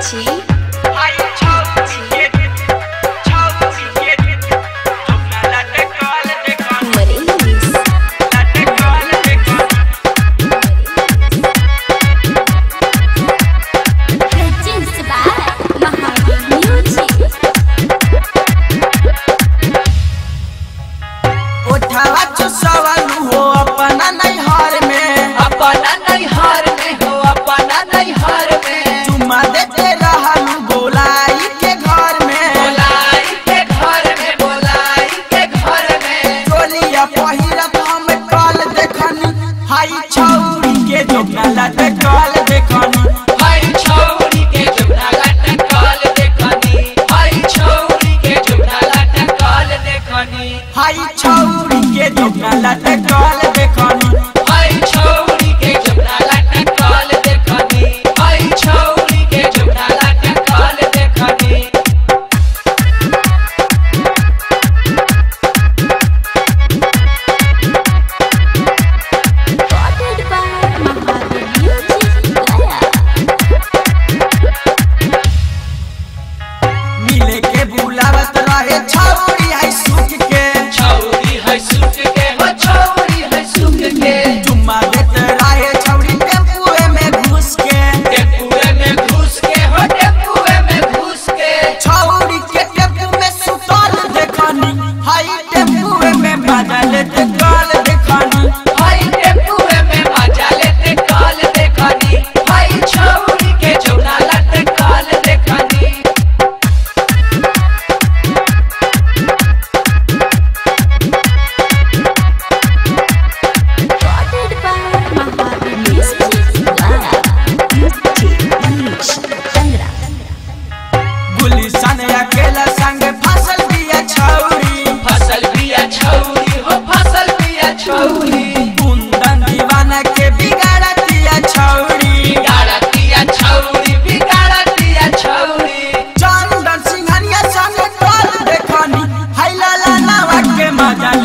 起 पहिरा तो हम कल देखनी हाई छौरी के जो गला देख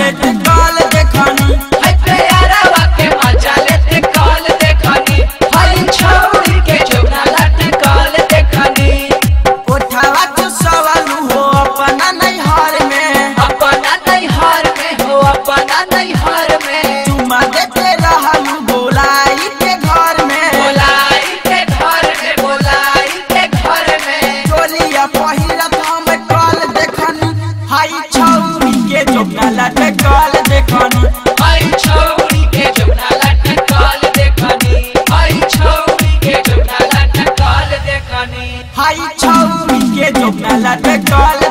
ले तू काल देखानी है प्यारा वाके मज़ा ले तू काल देखानी हरी छोरी के जोना लट काल देखानी उठावा तू सवालू हो अपना नहीं हार में अपना नहीं हार में हो अपना नहीं हार में तू मांगे तेरा हालू बोलाई के घर में बोलाई के घर में बोलाई के घर में टोलिया पही भाई छाऊ के जो मेला देखल